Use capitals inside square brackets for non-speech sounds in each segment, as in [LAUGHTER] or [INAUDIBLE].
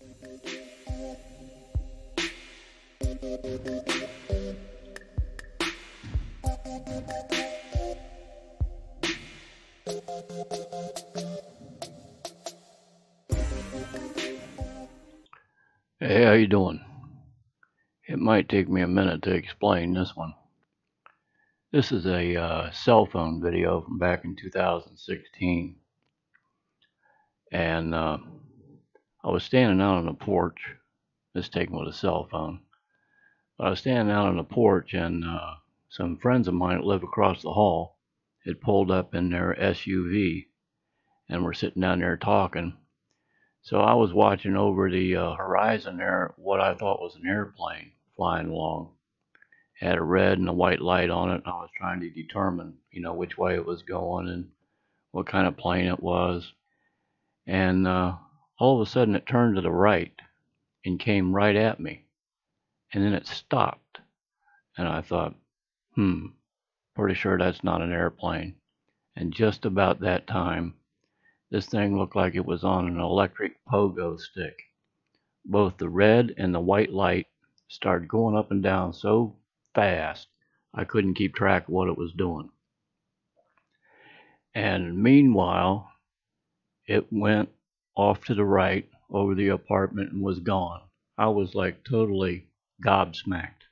Hey, how you doing? It might take me a minute to explain this one. This is a uh, cell phone video from back in 2016. And uh, I was standing out on the porch. This taken with a cell phone. But I was standing out on the porch and uh, some friends of mine that live across the hall had pulled up in their SUV and were sitting down there talking. So I was watching over the uh, horizon there what I thought was an airplane flying along. Had a red and a white light on it. And I was trying to determine, you know, which way it was going and what kind of plane it was. And uh, all of a sudden it turned to the right and came right at me. And then it stopped. And I thought, hmm, pretty sure that's not an airplane. And just about that time, this thing looked like it was on an electric pogo stick. Both the red and the white light started going up and down so fast I couldn't keep track of what it was doing. And meanwhile, it went off to the right over the apartment and was gone. I was like totally gobsmacked.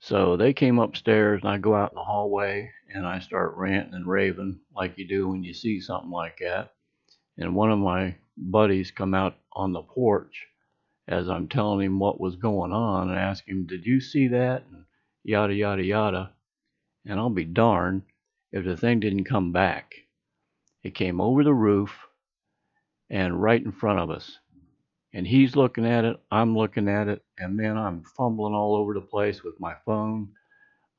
So they came upstairs and I go out in the hallway and I start ranting and raving like you do when you see something like that. And one of my buddies come out on the porch as I'm telling him what was going on and ask him, "Did you see that?" and yada yada yada. And I'll be darned if the thing didn't come back. It came over the roof and right in front of us. And he's looking at it, I'm looking at it, and man, I'm fumbling all over the place with my phone.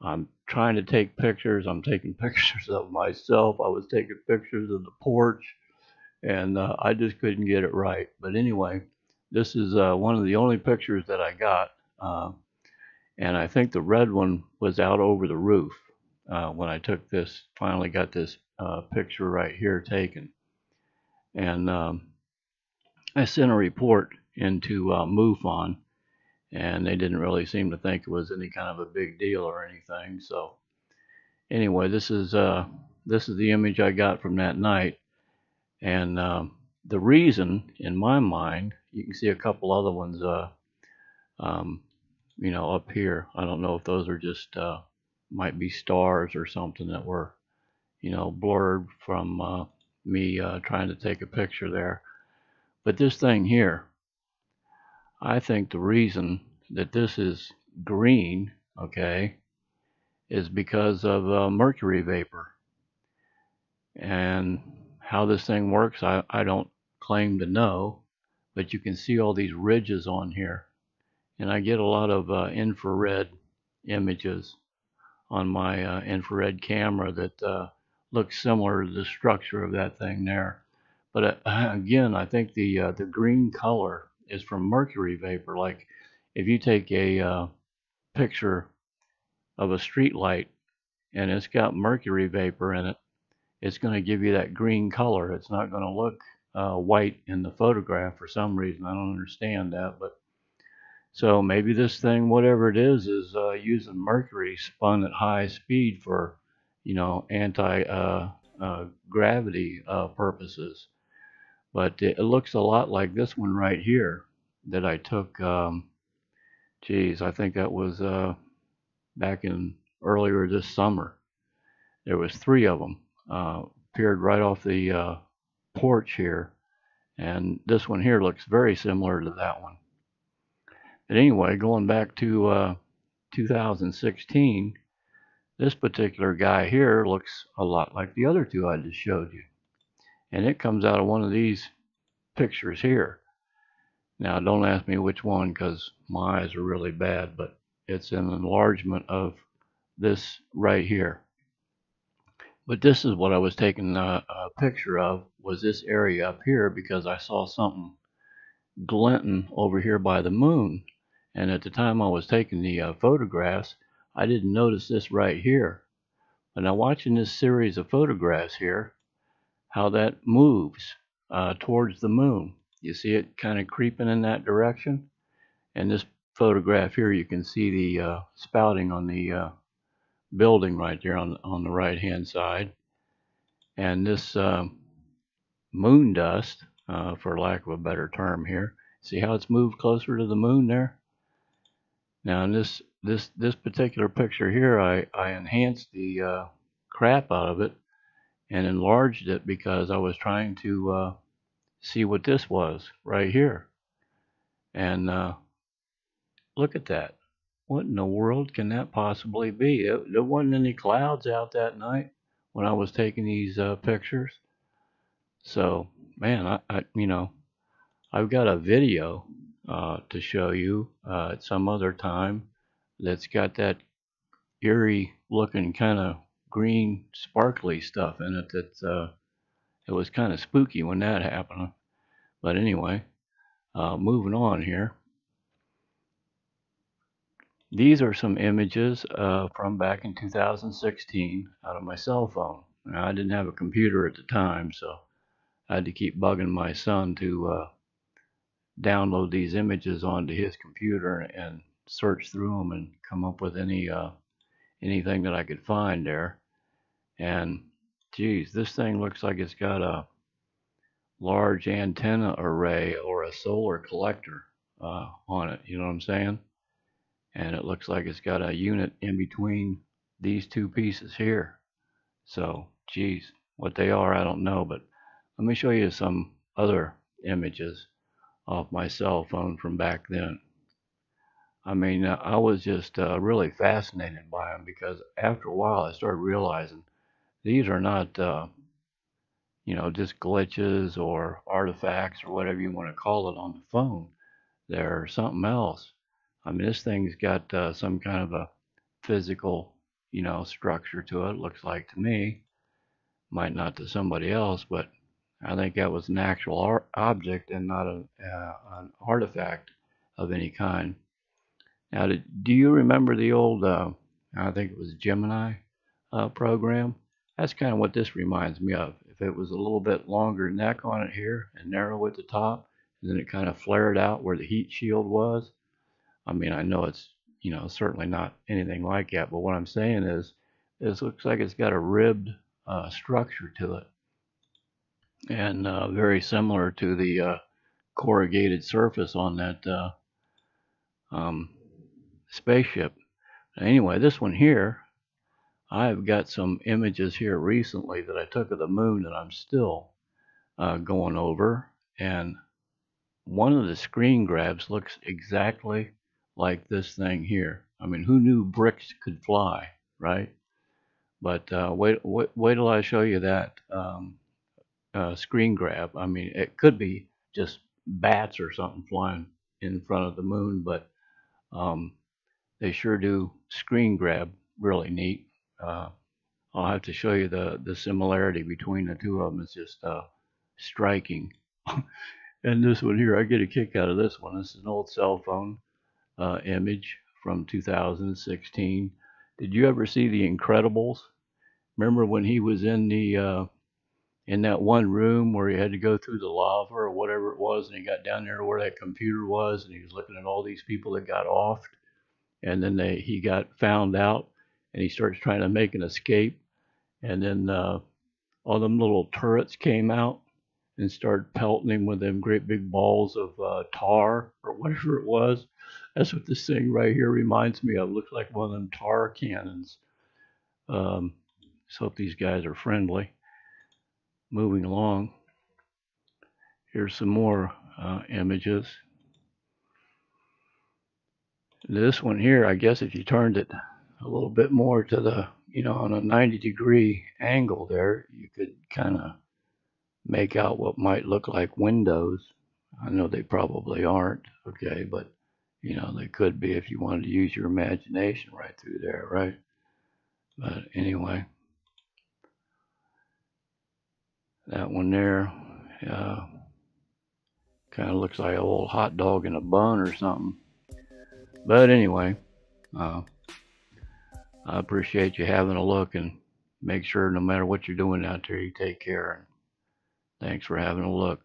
I'm trying to take pictures. I'm taking [LAUGHS] pictures of myself. I was taking pictures of the porch, and uh, I just couldn't get it right. But anyway, this is uh, one of the only pictures that I got. Uh, and I think the red one was out over the roof uh, when I took this, finally got this uh, picture right here taken. And um, I sent a report into uh, MUFON, and they didn't really seem to think it was any kind of a big deal or anything. So anyway, this is uh, this is the image I got from that night, and um, the reason, in my mind, you can see a couple other ones, uh, um, you know, up here. I don't know if those are just uh, might be stars or something that were, you know, blurred from uh, me uh, trying to take a picture there. But this thing here, I think the reason that this is green, okay, is because of uh, mercury vapor. And how this thing works, I, I don't claim to know, but you can see all these ridges on here. And I get a lot of uh, infrared images on my uh, infrared camera that uh, look similar to the structure of that thing there. But uh, [LAUGHS] again, I think the uh, the green color is from mercury vapor. Like if you take a uh, picture of a street light and it's got mercury vapor in it, it's going to give you that green color. It's not going to look uh, white in the photograph for some reason. I don't understand that, but so maybe this thing, whatever it is, is uh, using mercury spun at high speed for, you know, anti uh, uh gravity uh, purposes. But it, looks a lot like this one right here that I took. Um, geez, I think that was uh, back in earlier this summer. There was three of them appeared right off the porch here. And this one here looks very similar to that one. But anyway, going back to uh, 2016, this particular guy here looks a lot like the other two I just showed you. And it comes out of one of these pictures here. Now, don't ask me which one because my eyes are really bad, but it's an enlargement of this right here. But this is what I was taking a, a, picture of was this area up here because I saw something glinting over here by the moon. And at the time I was taking the uh, photographs, I didn't notice this right here. But now watching this series of photographs here, how that moves uh, towards the moon. You see it kind of creeping in that direction. And this photograph here, you can see the uh, spouting on the uh, building right there on, on the right hand side. And this uh, moon dust, uh, for lack of a better term here, see how it's moved closer to the moon there? Now in this this this particular picture here, I, I enhanced the uh, crap out of it and enlarged it because I was trying to uh, see what this was right here. And uh, look at that. What in the world can that possibly be? It, there wasn't any clouds out that night when I was taking these uh, pictures. So, man, I, I, you know, I've got a video uh, to show you uh, at some other time that's got that eerie looking kind of green sparkly stuff in it that uh, it was kind of spooky when that happened. But anyway, uh, moving on here. These are some images uh, from back in 2016 out of my cell phone. Now, I didn't have a computer at the time, so I had to keep bugging my son to uh, download these images onto his computer and search through them and come up with any uh, anything that I could find there. And geez, this thing looks like it's got a large antenna array or a solar collector uh, on it. You know what I'm saying? And it looks like it's got a unit in between these two pieces here. So, geez, what they are, I don't know. But let me show you some other images off my cell phone from back then. I mean, uh, I was just uh, really fascinated by them because after a while I started realizing these are not, uh, you know, just glitches or artifacts or whatever you want to call it on the phone. They're something else. I mean, this thing's got uh, some kind of a physical, you know, structure to it. Looks like to me, might not to somebody else, but I think that was an actual object and not a, uh, an artifact of any kind. Now, did, do you remember the old, uh, I think it was Gemini uh, program? That's kind of what this reminds me of. If it was a little bit longer neck on it here and narrow at the top, and then it kind of flared out where the heat shield was. I mean, I know it's, you know, certainly not anything like that, but what I'm saying is, this looks like it's got a ribbed uh, structure to it and uh, very similar to the uh, corrugated surface on that uh, um, spaceship. Anyway, this one here, I've got some images here recently that I took of the moon that I'm still uh, going over, and one of the screen grabs looks exactly like this thing here. I mean, who knew bricks could fly, right? But uh, wait, wait, wait till I show you that. Um, uh, screen grab. I mean, it could be just bats or something flying in front of the moon, but um, they sure do screen grab really neat. Uh, I'll have to show you the, the similarity between the two of them. It's just uh, striking. [LAUGHS] and this one here, I get a kick out of this one. This is an old cell phone uh, image from 2016. Did you ever see The Incredibles? Remember when he was in the uh, in that one room where he had to go through the lava or whatever it was, and he got down there where that computer was, and he was looking at all these people that got off, and then they he got found out, and he starts trying to make an escape, and then uh, all them little turrets came out and started pelting him with them great big balls of uh, tar or whatever it was. That's what this thing right here reminds me of. It looks like one of them tar cannons. Um, so hope these guys are friendly moving along. Here's some more uh, images. This one here, I guess if you turned it a little bit more to the, you know, on a 90 degree angle there, you could kind of make out what might look like windows. I know they probably aren't, okay, but, you know, they could be if you wanted to use your imagination right through there, right? But anyway. That one there, uh, kind of looks like a old hot dog in a bun or something. But anyway, uh, I appreciate you having a look and make sure no matter what you're doing out there, you take care. And thanks for having a look.